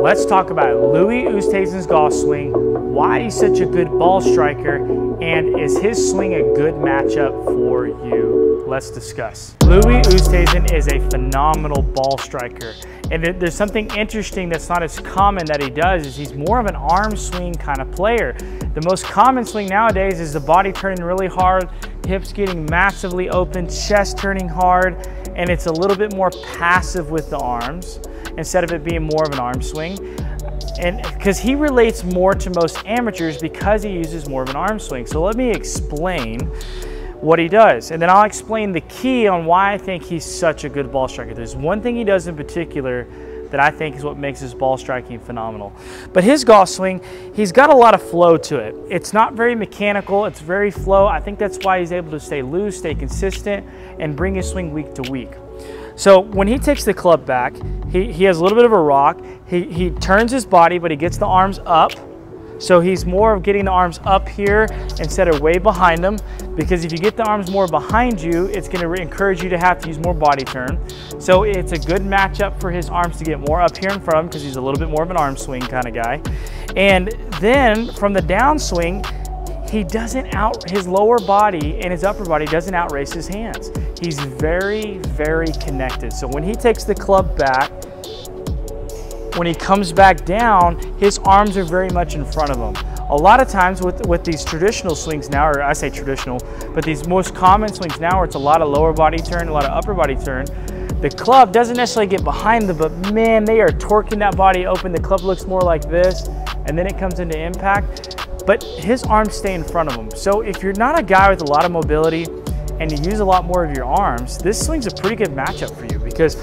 let's talk about Louis Oosthuizen's golf swing, why he's such a good ball striker, and is his swing a good matchup for you? Let's discuss. Louis Oosthuizen is a phenomenal ball striker. And there's something interesting that's not as common that he does is he's more of an arm swing kind of player. The most common swing nowadays is the body turning really hard, hips getting massively open, chest turning hard, and it's a little bit more passive with the arms instead of it being more of an arm swing. And because he relates more to most amateurs because he uses more of an arm swing. So let me explain what he does. And then I'll explain the key on why I think he's such a good ball striker. There's one thing he does in particular that I think is what makes his ball striking phenomenal. But his golf swing, he's got a lot of flow to it. It's not very mechanical, it's very flow. I think that's why he's able to stay loose, stay consistent, and bring his swing week to week. So when he takes the club back, he, he has a little bit of a rock. He, he turns his body, but he gets the arms up. So he's more of getting the arms up here instead of way behind them because if you get the arms more behind you, it's gonna encourage you to have to use more body turn. So it's a good matchup for his arms to get more up here in front him because he's a little bit more of an arm swing kind of guy. And then from the downswing, he doesn't out, his lower body and his upper body doesn't outrace his hands. He's very, very connected. So when he takes the club back, when he comes back down, his arms are very much in front of him. A lot of times with, with these traditional swings now, or I say traditional, but these most common swings now where it's a lot of lower body turn, a lot of upper body turn, the club doesn't necessarily get behind them, but man, they are torquing that body open. The club looks more like this, and then it comes into impact, but his arms stay in front of him. So if you're not a guy with a lot of mobility and you use a lot more of your arms, this swing's a pretty good matchup for you because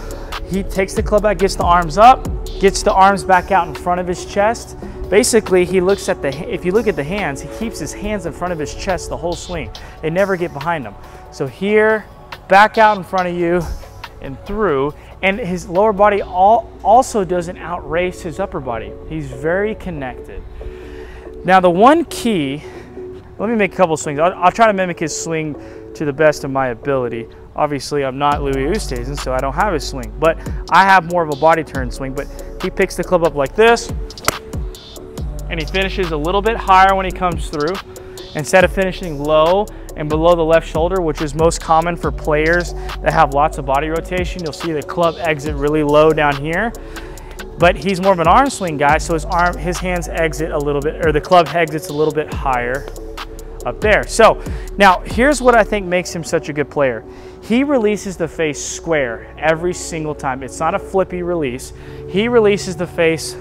he takes the club out, gets the arms up, gets the arms back out in front of his chest. Basically, he looks at the, if you look at the hands, he keeps his hands in front of his chest the whole swing. They never get behind him. So here, back out in front of you and through, and his lower body all, also doesn't outrace his upper body. He's very connected. Now the one key, let me make a couple swings. I'll, I'll try to mimic his swing to the best of my ability. Obviously, I'm not Louis Oosthuizen, so I don't have his swing, but I have more of a body turn swing, but he picks the club up like this, and he finishes a little bit higher when he comes through. Instead of finishing low and below the left shoulder, which is most common for players that have lots of body rotation, you'll see the club exit really low down here. But he's more of an arm swing guy, so his arm, his hands exit a little bit, or the club exits a little bit higher up there. So now here's what I think makes him such a good player. He releases the face square every single time. It's not a flippy release. He releases the face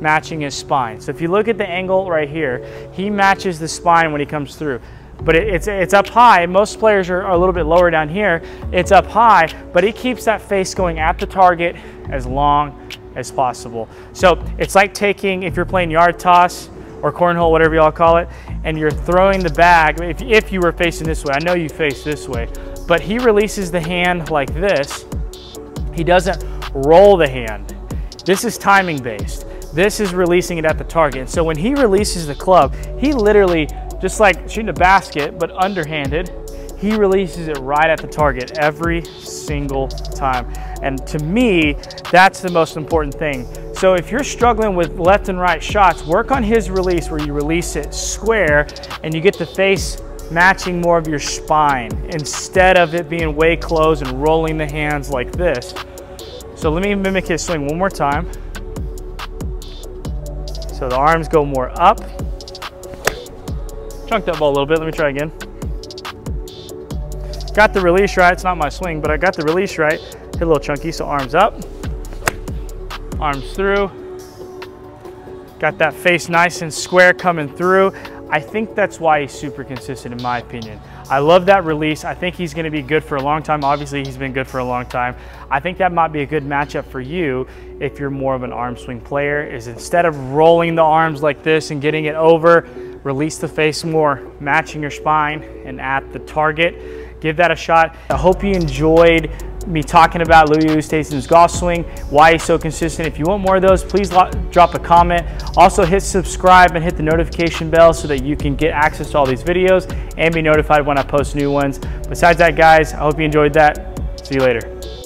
matching his spine. So if you look at the angle right here, he matches the spine when he comes through. But it, it's, it's up high. Most players are, are a little bit lower down here. It's up high, but he keeps that face going at the target as long as possible. So it's like taking, if you're playing yard toss, or cornhole, whatever y'all call it, and you're throwing the bag, if, if you were facing this way, I know you face this way, but he releases the hand like this. He doesn't roll the hand. This is timing based. This is releasing it at the target. So when he releases the club, he literally, just like shooting a basket, but underhanded, he releases it right at the target every single time. And to me, that's the most important thing. So if you're struggling with left and right shots, work on his release where you release it square and you get the face matching more of your spine instead of it being way closed and rolling the hands like this. So let me mimic his swing one more time. So the arms go more up. Chunk that ball a little bit, let me try again. Got the release right, it's not my swing, but I got the release right. Hit a little chunky, so arms up, arms through. Got that face nice and square coming through. I think that's why he's super consistent in my opinion. I love that release. I think he's gonna be good for a long time. Obviously, he's been good for a long time. I think that might be a good matchup for you if you're more of an arm swing player, is instead of rolling the arms like this and getting it over, release the face more, matching your spine and at the target. Give that a shot. I hope you enjoyed me talking about Louis Oosthuizen's golf swing, why he's so consistent. If you want more of those, please drop a comment. Also hit subscribe and hit the notification bell so that you can get access to all these videos and be notified when I post new ones. Besides that, guys, I hope you enjoyed that. See you later.